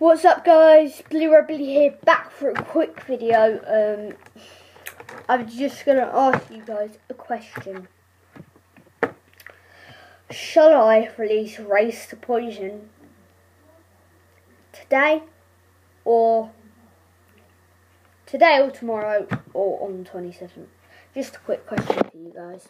What's up guys, Blu-ray Billy here, back for a quick video. Um, I'm just going to ask you guys a question. Shall I release Race to Poison today or today or tomorrow or on the 27th? Just a quick question for you guys.